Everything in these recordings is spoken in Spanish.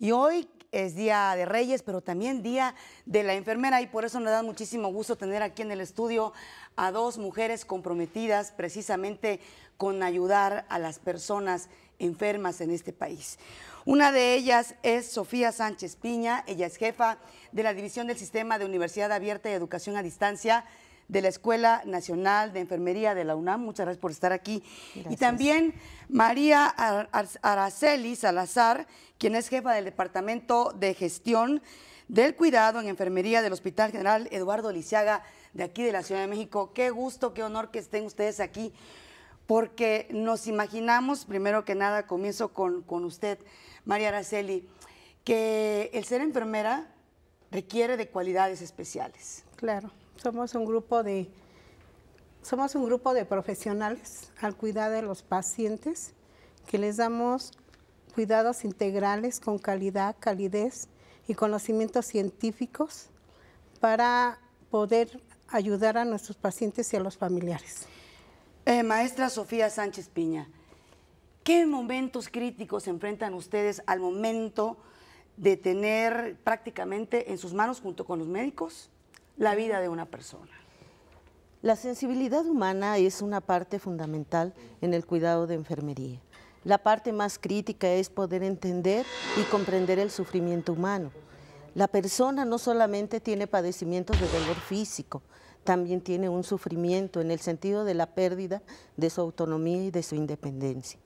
Y hoy es Día de Reyes, pero también Día de la Enfermera y por eso nos da muchísimo gusto tener aquí en el estudio a dos mujeres comprometidas precisamente con ayudar a las personas enfermas en este país. Una de ellas es Sofía Sánchez Piña, ella es jefa de la División del Sistema de Universidad Abierta y Educación a Distancia de la Escuela Nacional de Enfermería de la UNAM. Muchas gracias por estar aquí. Y también María Araceli Salazar, quien es jefa del Departamento de Gestión del Cuidado en Enfermería del Hospital General Eduardo Lisiaga de aquí de la Ciudad de México. Qué gusto, qué honor que estén ustedes aquí, porque nos imaginamos, primero que nada, comienzo con, con usted, María Araceli, que el ser enfermera requiere de cualidades especiales. Claro. Somos un grupo de somos un grupo de profesionales al cuidado de los pacientes que les damos cuidados integrales con calidad, calidez y conocimientos científicos para poder ayudar a nuestros pacientes y a los familiares. Eh, maestra Sofía Sánchez Piña, ¿qué momentos críticos enfrentan ustedes al momento de tener prácticamente en sus manos, junto con los médicos, la vida de una persona. La sensibilidad humana es una parte fundamental en el cuidado de enfermería. La parte más crítica es poder entender y comprender el sufrimiento humano. La persona no solamente tiene padecimientos de dolor físico, también tiene un sufrimiento en el sentido de la pérdida de su autonomía y de su independencia.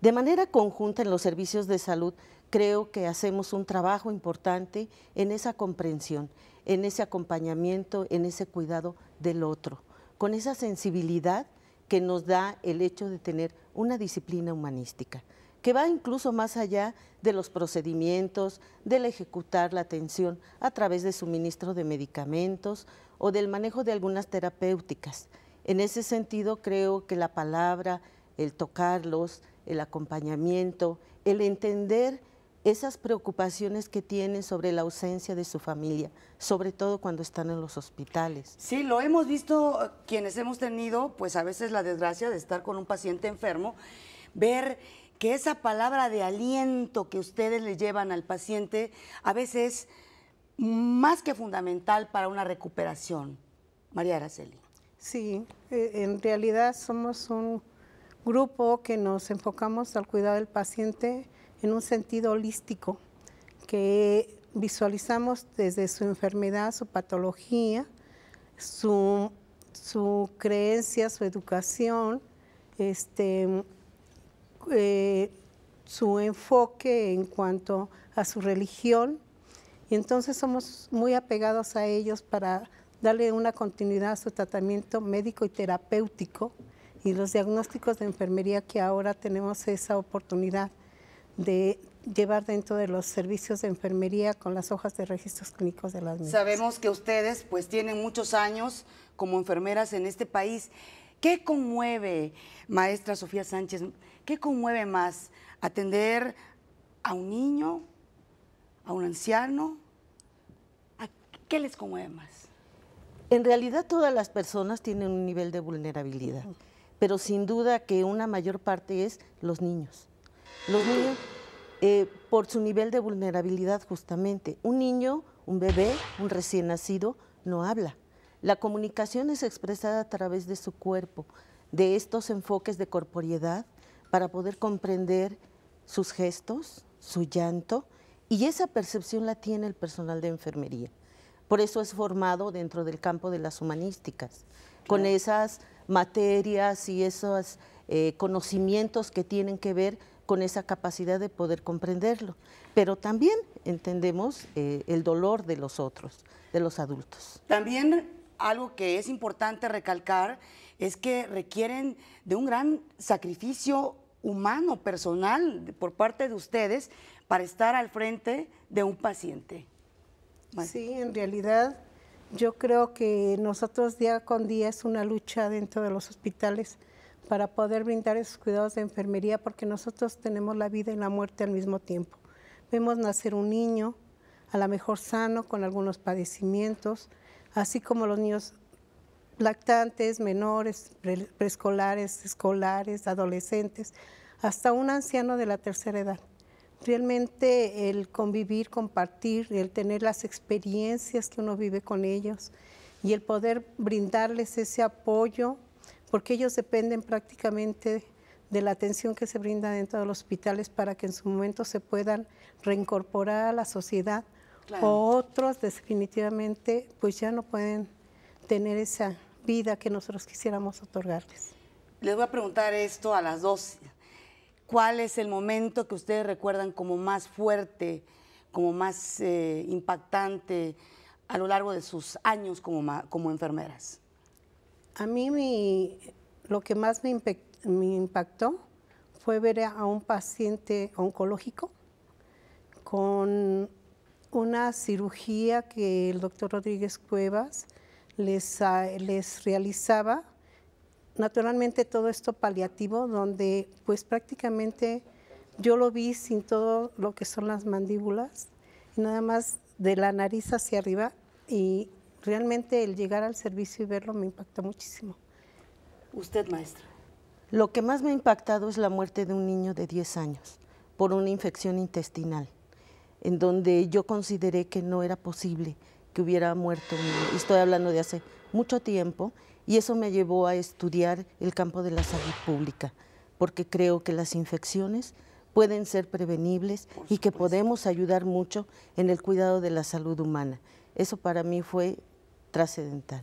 De manera conjunta en los servicios de salud creo que hacemos un trabajo importante en esa comprensión, en ese acompañamiento, en ese cuidado del otro, con esa sensibilidad que nos da el hecho de tener una disciplina humanística, que va incluso más allá de los procedimientos, del ejecutar la atención a través de suministro de medicamentos o del manejo de algunas terapéuticas. En ese sentido, creo que la palabra, el tocarlos, el acompañamiento, el entender esas preocupaciones que tienen sobre la ausencia de su familia, sobre todo cuando están en los hospitales. Sí, lo hemos visto quienes hemos tenido, pues a veces la desgracia de estar con un paciente enfermo, ver que esa palabra de aliento que ustedes le llevan al paciente a veces más que fundamental para una recuperación. María Araceli. Sí, eh, en realidad somos un grupo que nos enfocamos al cuidado del paciente en un sentido holístico, que visualizamos desde su enfermedad, su patología, su, creencia, su educación, este, eh, su enfoque en cuanto a su religión. Y entonces somos muy apegados a ellos para darle una continuidad a su tratamiento médico y terapéutico y los diagnósticos de enfermería que ahora tenemos esa oportunidad de llevar dentro de los servicios de enfermería con las hojas de registros clínicos de las mismas. Sabemos que ustedes pues tienen muchos años como enfermeras en este país. ¿Qué conmueve, maestra Sofía Sánchez, qué conmueve más? ¿Atender a un niño, a un anciano? qué les conmueve más? En realidad todas las personas tienen un nivel de vulnerabilidad, pero sin duda que una mayor parte es los niños. Los niños, eh, por su nivel de vulnerabilidad justamente, un niño, un bebé, un recién nacido, no habla. La comunicación es expresada a través de su cuerpo, de estos enfoques de corporiedad, para poder comprender sus gestos, su llanto, y esa percepción la tiene el personal de enfermería. Por eso es formado dentro del campo de las humanísticas, con esas materias y esos eh, conocimientos que tienen que ver con esa capacidad de poder comprenderlo. Pero también entendemos eh, el dolor de los otros, de los adultos. También algo que es importante recalcar es que requieren de un gran sacrificio humano, personal, por parte de ustedes para estar al frente de un paciente. Sí, en realidad yo creo que nosotros día con día es una lucha dentro de los hospitales para poder brindar esos cuidados de enfermería, porque nosotros tenemos la vida y la muerte al mismo tiempo. Vemos nacer un niño, a lo mejor sano, con algunos padecimientos, así como los niños lactantes, menores, preescolares, escolares, adolescentes, hasta un anciano de la tercera edad. realmente el convivir, compartir, el tener las experiencias que uno vive con ellos y el poder brindarles ese apoyo, porque ellos dependen prácticamente de la atención que se brinda dentro de los hospitales para que en su momento se puedan reincorporar a la sociedad. Otros definitivamente pues ya no pueden tener esa vida que nosotros quisiéramos otorgarles. Les voy a preguntar esto a las dos. ¿Cuál es el momento que ustedes recuerdan como más fuerte, como más eh, impactante a lo largo de sus años como, como enfermeras? A mí lo que más me, impactó fue ver a un paciente oncológico con una cirugía que el doctor Rodríguez Cuevas les, les realizaba. Naturalmente todo esto paliativo, donde pues prácticamente yo lo vi sin todo lo que son las mandíbulas, nada más de la nariz hacia arriba, y realmente el llegar al servicio y verlo me impactó muchísimo. Usted, maestra. Lo que más me ha impactado es la muerte de un niño de 10 años por una infección intestinal, en donde yo consideré que no era posible que hubiera muerto un niño. Estoy hablando de hace mucho tiempo y eso me llevó a estudiar el campo de la salud pública, porque creo que las infecciones pueden ser prevenibles y que podemos ayudar mucho en el cuidado de la salud humana. Eso para mí fue trascendental.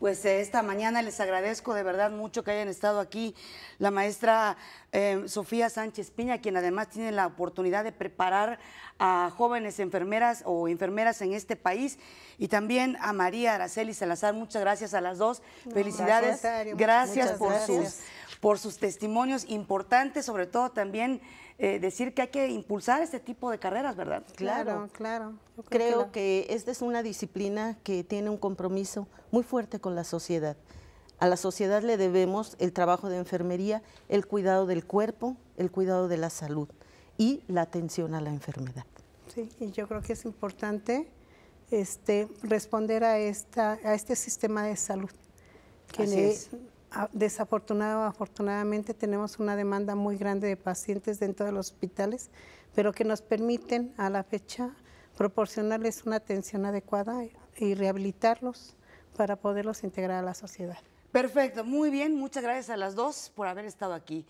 Pues eh, esta mañana les agradezco de verdad mucho que hayan estado aquí la maestra eh, Sofía Sánchez Piña, quien además tiene la oportunidad de preparar a jóvenes enfermeras o enfermeras en este país, y también a María Araceli Salazar. Muchas gracias a las dos. Felicidades. Gracias, por, Sus, por sus testimonios importantes, sobre todo también eh, decir que hay que impulsar este tipo de carreras, ¿verdad? Claro, claro. Creo, que, esta es una disciplina que tiene un compromiso muy fuerte con la sociedad. A la sociedad le debemos el trabajo de enfermería, el cuidado del cuerpo, el cuidado de la salud y la atención a la enfermedad. Sí, y yo creo que es importante este, responder a, esta, a este sistema de salud, que desafortunado afortunadamente tenemos una demanda muy grande de pacientes dentro de los hospitales, pero que nos permiten a la fecha proporcionarles una atención adecuada y rehabilitarlos para poderlos integrar a la sociedad. Perfecto, muy bien, muchas gracias a las dos por haber estado aquí.